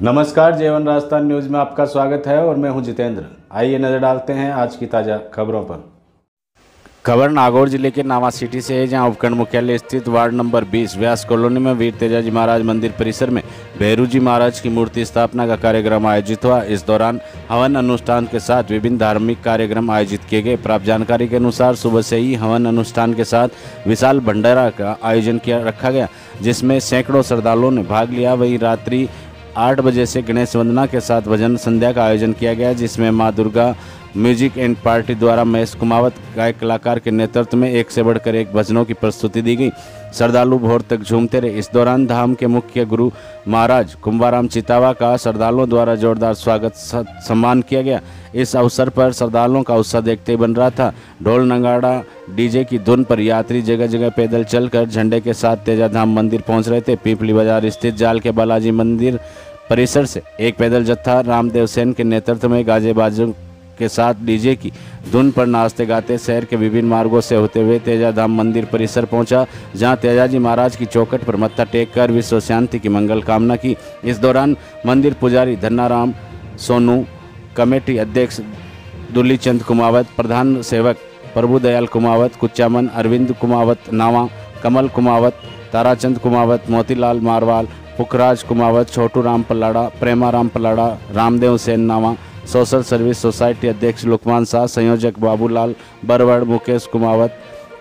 नमस्कार जेवन राजस्थान न्यूज़ में आपका स्वागत है और मैं हूँ जितेंद्र। आइए नज़र डालते हैं आज की ताज़ा खबरों पर। खबर, नागौर ज़िले के नावा सिटी से है, जहाँ उपखंड मुख्यालय स्थित वार्ड नंबर 20 व्यास कॉलोनी में वीर तेजाजी महाराज मंदिर परिसर में भैरू जी महाराज की मूर्ति स्थापना का कार्यक्रम आयोजित हुआ। इस दौरान हवन अनुष्ठान के साथ विभिन्न धार्मिक कार्यक्रम आयोजित किए गए। प्राप्त जानकारी के अनुसार सुबह से ही हवन अनुष्ठान के साथ विशाल भंडारा का आयोजन किया, रखा गया, जिसमें सैकड़ों श्रद्धालुओं ने भाग लिया। वहीं रात्रि आठ बजे से गणेश वंदना के साथ भजन संध्या का आयोजन किया गया, जिसमें माँ दुर्गा म्यूज़िक एंड पार्टी द्वारा महेश कुमावत, गायक, कलाकार के नेतृत्व में एक से बढ़कर एक भजनों की प्रस्तुति दी गई। श्रद्धालु भोर तक झूमते रहे। इस दौरान धाम के मुख्य गुरु महाराज कुंभाराम चितावा का श्रद्धालुओं द्वारा जोरदार स्वागत सम्मान किया गया। इस अवसर पर श्रद्धालुओं का उत्साह देखते बन रहा था। ढोल नगाड़ा, डीजे की धुन पर यात्री जगह जगह पैदल चलकर झंडे के साथ तेजा धाम मंदिर पहुँच रहे थे। पीपली बाज़ार स्थित जाल के बालाजी मंदिर परिसर से। एक पैदल जत्था रामदेव सेन के नेतृत्व में गाजे बाजू के साथ डीजे की धुन पर नाचते गाते शहर के विभिन्न मार्गों से होते हुए तेजा धाम मंदिर परिसर पहुँचा, जहाँ तेजाजी महाराज की चौकट पर मत्था टेक कर विश्व शांति की मंगल कामना की। इस दौरान मंदिर पुजारी धन्नाराम सोनू, कमेटी अध्यक्ष दुल्लीचंद कुमावत, प्रधान सेवक प्रभुदयाल कुमावत कुचामन अरविंद कुमावत नावा, कमल कुमावत, ताराचंद कुमावत, मोतीलाल मारवाल पुखराज कुमावत, छोटू राम पलाड़ा प्रेमा राम पल्लाड़ा, रामदेव सेन नामा सोशल सर्विस सोसाइटी अध्यक्ष लुकमान शाह, संयोजक बाबूलाल, बरवड़ मुकेश कुमावत,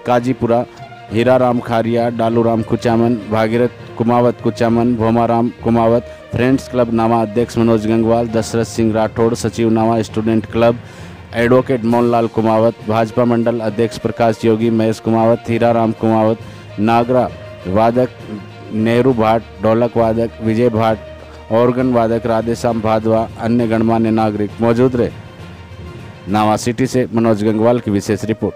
काजीपुरा हीरा राम खारिया डालू राम कुचामन, भागीरथ कुमावत कुचामन, भोमाराम कुमावत, फ्रेंड्स क्लब नामा अध्यक्ष मनोज गंगवाल, दशरथ सिंह राठौड़, सचिव Nama student club, advocate Mohanlal Kumawat, Bhajpa मंडल अध्यक्ष प्रकाश योगी, महेश कुमावत हीरा राम कुमावत, नागरा, वादक नेहरू भाट, ढोलक वादक, विजय भाट ऑर्गन वादक, राधेश्याम भादवा, अन्य गणमान्य नागरिक मौजूद रहे। नावा सिटी से मनोज गंगवाल की विशेष रिपोर्ट।